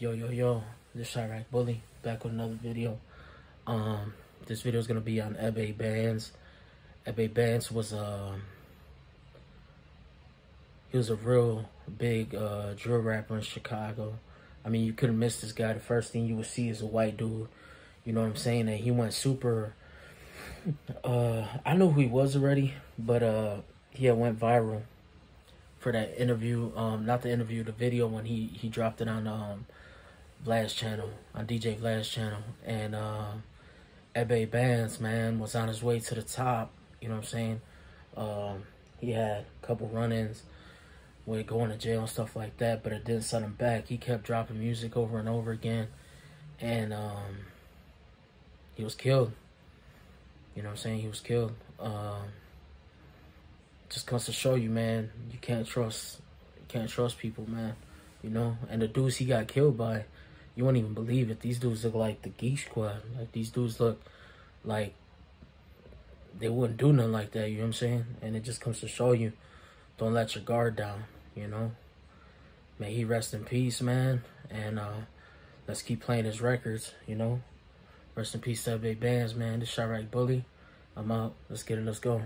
Yo, yo, yo, this Chiraq Bully back with another video. Um, this video is gonna be on EBE Bandz. EBE Bandz was a, uh, he was a real big uh, drill rapper in Chicago. I mean, you couldn't miss this guy. The first thing you would see is a white dude. You know what I'm saying? And he went super, uh, I know who he was already, but uh, he went viral for that interview. Um, not the interview, the video when he, he dropped it on um, Vlad's channel, on DJ Vlad's channel. And uh, EBE Bandz, man, was on his way to the top. You know what I'm saying? Um, he had a couple run-ins with going to jail and stuff like that, but it didn't set him back. He kept dropping music over and over again. And um, he was killed. You know what I'm saying? He was killed. Um, just comes to show you, man, you can't trust, you can't trust people, man. You know, and the dudes he got killed by, you won't even believe it. These dudes look like the Geek Squad. Like these dudes look like they wouldn't do nothing like that. You know what I'm saying? And it just comes to show you, don't let your guard down. You know. May he rest in peace, man. And uh, let's keep playing his records. You know. Rest in peace, EBE Bandz, man. This Chiraq Bully. I'm out. Let's get it. Let's go.